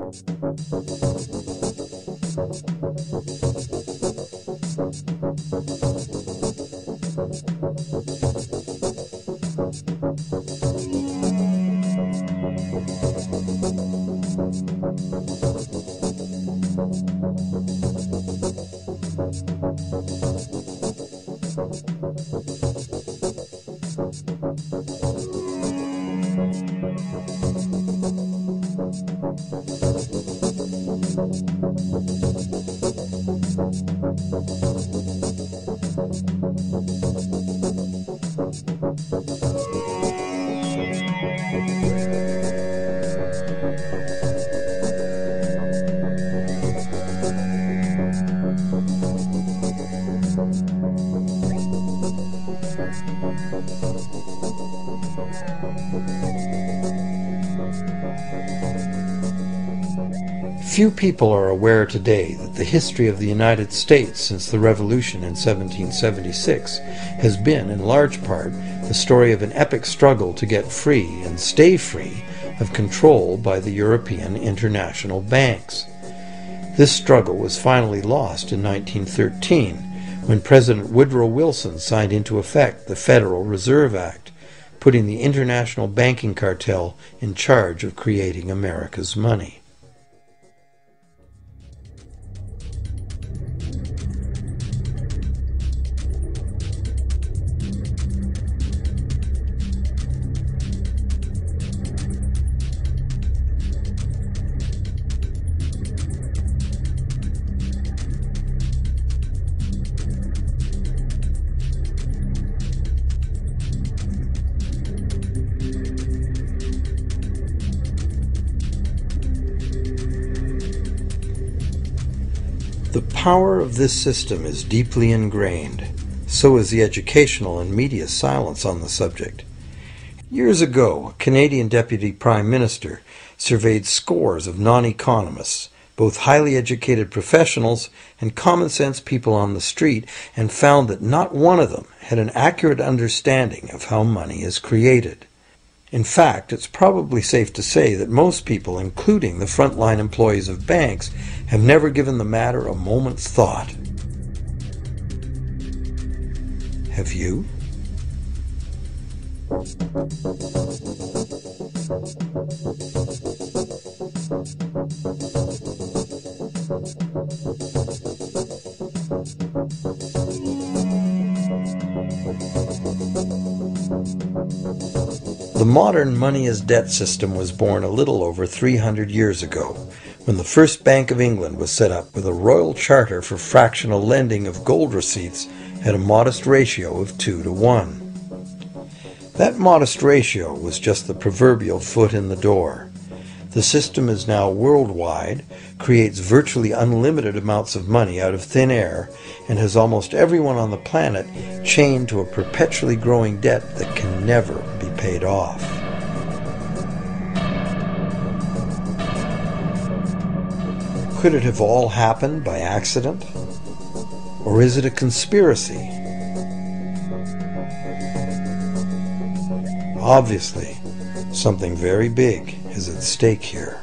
Thank you. Few people are aware today that the history of the United States since the Revolution in 1776 has been, in large part, the story of an epic struggle to get free and stay free of control by the European international banks. This struggle was finally lost in 1913 when President Woodrow Wilson signed into effect the Federal Reserve Act, putting the international banking cartel in charge of creating America's money. Power of this system is deeply ingrained. So is the educational and media silence on the subject. Years ago, a Canadian Deputy Prime Minister surveyed scores of non economists, both highly educated professionals and common sense people on the street, and found that not one of them had an accurate understanding of how money is created. In fact, it's probably safe to say that most people, including the frontline employees of banks, have never given the matter a moment's thought. Have you? The modern money as debt system was born a little over 300 years ago, when the first Bank of England was set up with a royal charter for fractional lending of gold receipts at a modest ratio of 2 to 1. That modest ratio was just the proverbial foot in the door. The system is now worldwide, creates virtually unlimited amounts of money out of thin air, and has almost everyone on the planet chained to a perpetually growing debt that can never be paid off. Could it have all happened by accident? Or is it a conspiracy? Obviously, something very big is at stake here.